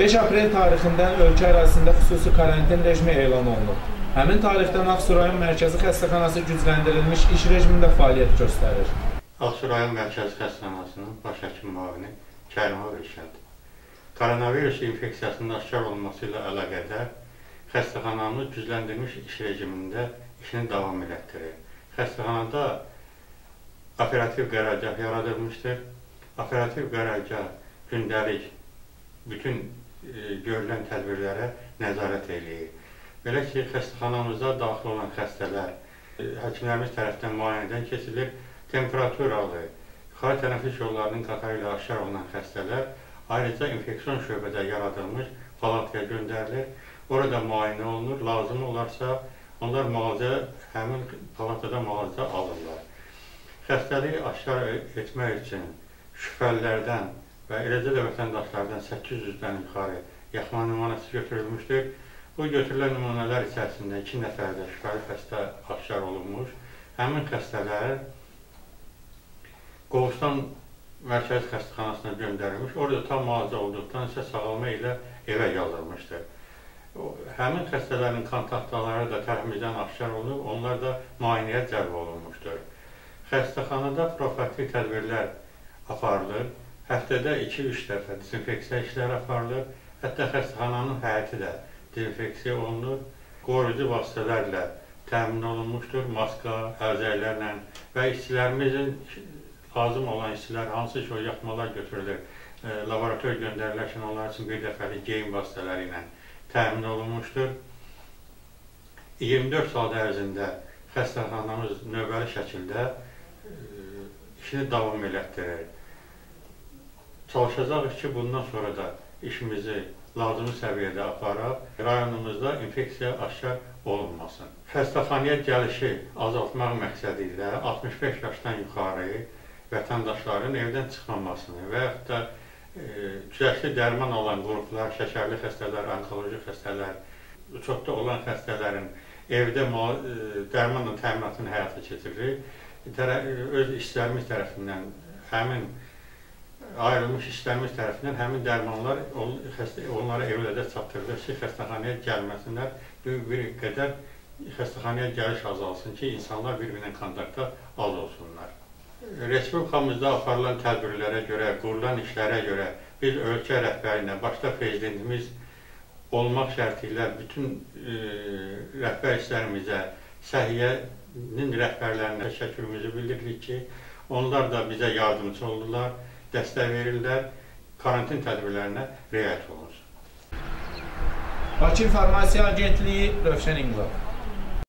5 aprel tarixindən ölkə ərazisində xüsusi karantin rejimi elan olunub. Həmin tarixdən Ağsu rayon mərkəzi xəstəxanası gücləndirilmiş iş rejimində fəaliyyət göstərir. Ağsu rayon mərkəzi xəstəxanasının baş həkim müavini Kərimov Rəşad. Koronavirus infeksiyasının aşkar olması ilə əlaqədar xəstəxanamız gücləndirilmiş iş rejimində işini davam elətdirir. Xəstəxanada operativ qərargah yaradılmışdır. Operativ qərargah gündəlik bütün görülən tədbirlərə nəzarət eləyir. Belə ki, xəstəxanamızda daxil olan xəstələr e, həkimlərimiz tərəfindən müayinədən keçilir, temperaturalı, yuxarı tənəffüs yollarının qatarı ilə aşkar olunan xəstələr ayrıca infeksion şöbədə yaradılmış palataya göndərilir. Orada müayinə olunur, lazım olarsa onlar müalicə, həmin palatada müalicə alırlar. Xəstəliyi aşkar etmək üçün şübhəlilərdən və eləcə də vətəndaşlardan 800-dən yuxarı yaxma nümunəsi götürülmüşdür. Bu götürülən nümunələr içərisində 2 nəfərdə şübhəli xəstə aşkar olunmuş. Həmin xəstələr Qovustan mərkəzi xəstəxanasına göndərilmiş. Orada tam müalicə olduqdan isə sağalma ilə evə yaldırmışdır. Həmin xəstələrin kontaktları da tərəfimizdən aşkar olunub, onlar da müayinəyə cəlb olunmuşdur. Xəstəxanada profilaktik tədbirlər aparılır. Həftədə 2-3 dəfə dezinfeksiya işləri aparılır. Hətta xəstəxananın həyəti də dezinfeksiya olunur. Qoruyucu vasitələrlə təmin olunmuşdur. Maska, əlzəklərlə və işçilərimizin lazım olan işçilər hansı ki o yaxmalar götürülür, e, laborator göndərilərkən onlar üçün bir dəfəlik geyim vasitələri ilə təmin olunmuşdur. 24 saat ərzində xəstəxanamız növbəli şəkildə e, işini davam elətdirir. Çalışacağıq ki, bundan sonra da işimizi lazımi səviyyədə aparaq, rayonumuzda infeksiya aşkar olunmasın. Xəstəxanaya gəlişi azaltmaq məqsədi ilə 65 yaşdan yuxarı vətəndaşların evdən çıxmamasını və yaxud da e, güzəşli dərman alan qruplar, şəkərli xəstələr, onkoloji xəstələr, çoxda olan xəstələrin evdə e, dərmanla təminatını həyata keçirir. Öz işçilərimiz tərəfindən həmin ayrılmış işlərimiz tərəfindən həmin dərmanlar onlara evlərdə çatdırılır ki, xəstəxanaya gəlməsinlər, bir, bir qədər xəstəxanaya gəliş azalsın ki, insanlar bir-birinə kontaktda az olsunlar. Respublikamızda aparılan tədbirlərə görə, qurulan işlərə görə biz ölkə rəhbərinə, başda prezidentimiz olmaq şərti ilə bütün e, rəhbər işlərimizə, səhiyyənin rəhbərlərinə təşəkkürümüzü bildiririk ki, onlar da bizə yardımcı oldular dəstək verirlər, karantin tədbirlərinə riayət olunsun. Bakı İnformasiya Agentliyi Rövşən İnqilab.